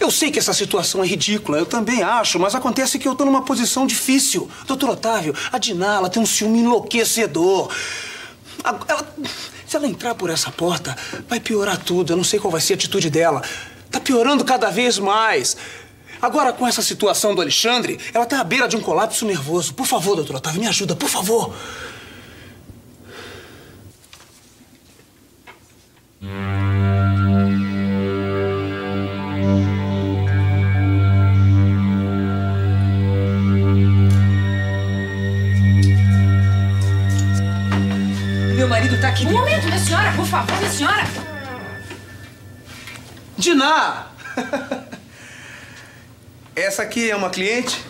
Eu sei que essa situação é ridícula, eu também acho, mas acontece que eu tô numa posição difícil. Doutor Otávio, a Dinala tem um ciúme enlouquecedor. Ela, se ela entrar por essa porta, vai piorar tudo. Eu não sei qual vai ser a atitude dela. Tá piorando cada vez mais. Agora, com essa situação do Alexandre, ela tá à beira de um colapso nervoso. Por favor, doutor Otávio, me ajuda, por favor. Meu marido tá aqui Um dentro. momento, minha senhora, por favor, minha senhora. Diná! Essa aqui é uma cliente,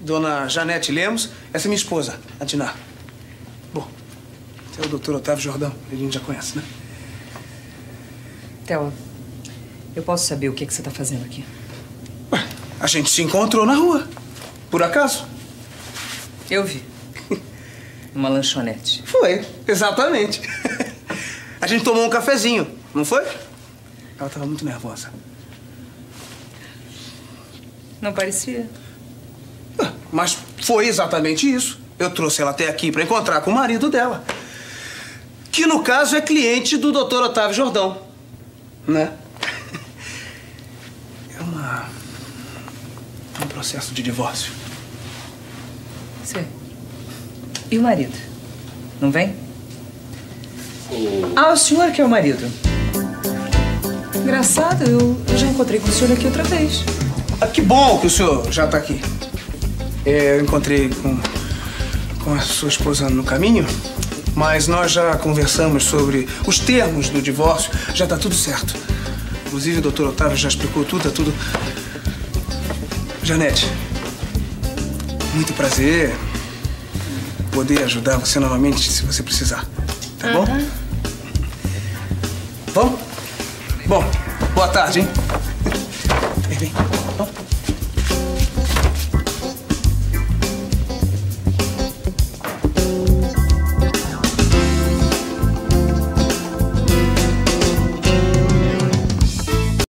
dona Janete Lemos. Essa é minha esposa, a Diná. Bom, esse é o doutor Otávio Jordão, a gente já conhece, né? Théo, eu posso saber o que, que você tá fazendo aqui? Ué, a gente se encontrou na rua, por acaso? Eu vi. Uma lanchonete. Foi, exatamente. A gente tomou um cafezinho, não foi? Ela estava muito nervosa. Não parecia. Ah, Mas foi exatamente isso. Eu trouxe ela até aqui para encontrar com o marido dela. Que no caso é cliente do Dr. Otávio Jordão. Né? É uma. É um processo de divórcio. Sei. E o marido? Não vem? Ah, o senhor que é o marido. Engraçado, eu, eu já encontrei com o senhor aqui outra vez. Ah, que bom que o senhor já está aqui. É, eu encontrei com, com a sua esposa no caminho, mas nós já conversamos sobre os termos do divórcio. Já está tudo certo. Inclusive, o doutor Otávio já explicou tudo, tá tudo. Janete, muito prazer poder ajudar você novamente se você precisar. Tá bom? Vamos? Bom, boa tarde, hein? Vem, vem.